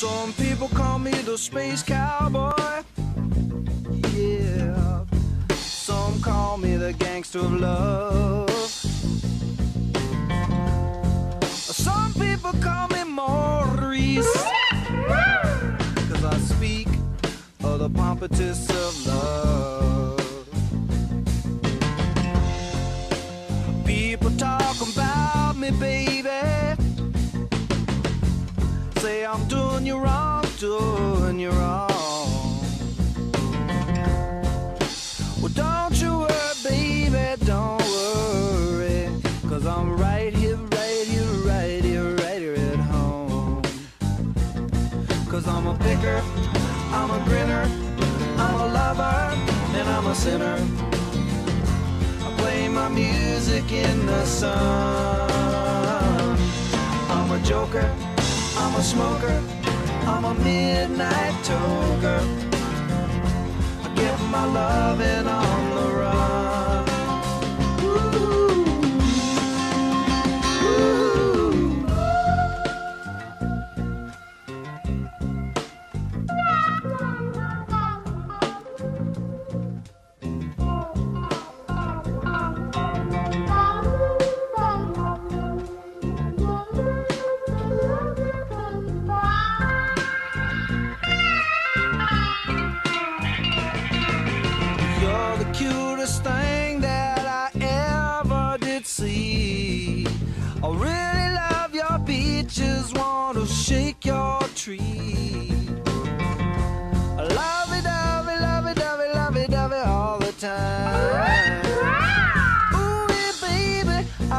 Some people call me the space cowboy. Yeah. Some call me the gangster of love. Some people call me Maurice. Cause I speak of the pompatus of love. Say I'm doing you wrong, doing you wrong. Well, don't you worry, baby, don't worry. Cause I'm right here, right here, right here, right here at home. Cause I'm a picker, I'm a grinner, I'm a lover, and I'm a sinner. I play my music in the sun. I'm a joker, I'm a smoker, I'm a midnight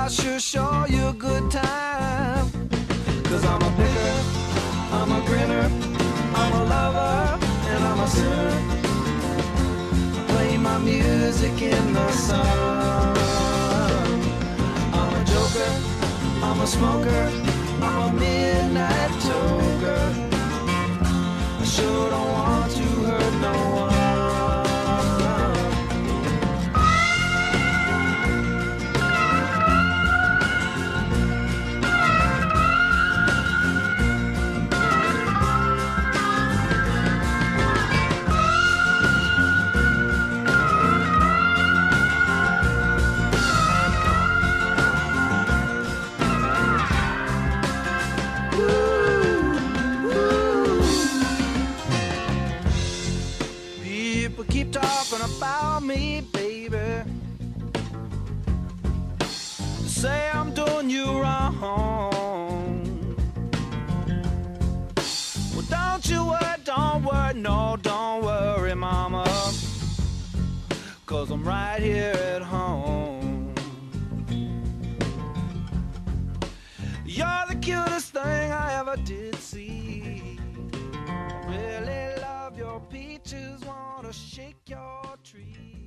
I sure show you a good time. Cause I'm a picker, I'm a grinner, I'm a lover, and I'm a sinner play my music in the sun. I'm a joker, I'm a smoker, me, baby. Say I'm doing you wrong. Well, don't you worry, don't worry, no, don't worry, mama. Cause I'm right here at home. You're the cutest thing I ever did see. Really love your peaches, wanna shake your tree.